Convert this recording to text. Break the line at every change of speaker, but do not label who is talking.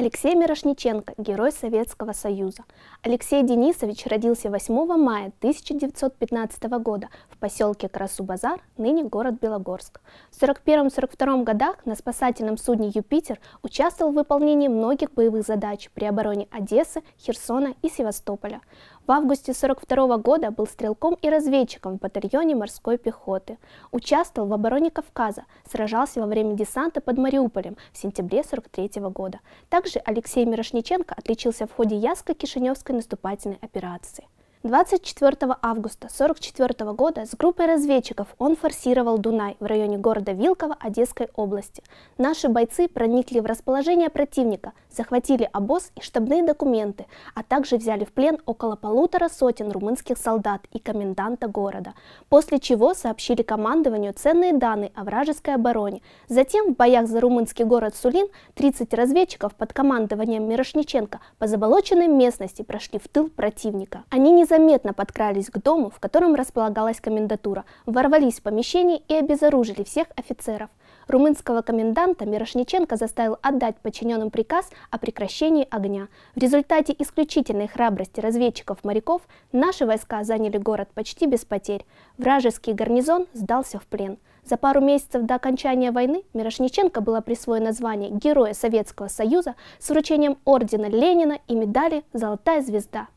Алексей Мирошниченко, герой Советского Союза. Алексей Денисович родился 8 мая 1915 года в поселке Красу-Базар, ныне город Белогорск. В 1941-1942 годах на спасательном судне «Юпитер» участвовал в выполнении многих боевых задач при обороне Одессы, Херсона и Севастополя. В августе 1942 года был стрелком и разведчиком в батальоне морской пехоты. Участвовал в обороне Кавказа, сражался во время десанта под Мариуполем в сентябре 1943 года. Также Алексей Мирошниченко отличился в ходе Яско-Кишиневской наступательной операции. 24 августа 1944 года с группой разведчиков он форсировал Дунай в районе города Вилково Одесской области. Наши бойцы проникли в расположение противника, захватили обоз и штабные документы, а также взяли в плен около полутора сотен румынских солдат и коменданта города, после чего сообщили командованию ценные данные о вражеской обороне. Затем в боях за румынский город Сулин 30 разведчиков под командованием Мирошниченко по заболоченной местности прошли в тыл противника. Они не незаметно подкрались к дому, в котором располагалась комендатура, ворвались в помещение и обезоружили всех офицеров. Румынского коменданта Мирошниченко заставил отдать подчиненным приказ о прекращении огня. В результате исключительной храбрости разведчиков-моряков наши войска заняли город почти без потерь. Вражеский гарнизон сдался в плен. За пару месяцев до окончания войны Мирошниченко было присвоено звание Героя Советского Союза с вручением ордена Ленина и медали «Золотая звезда».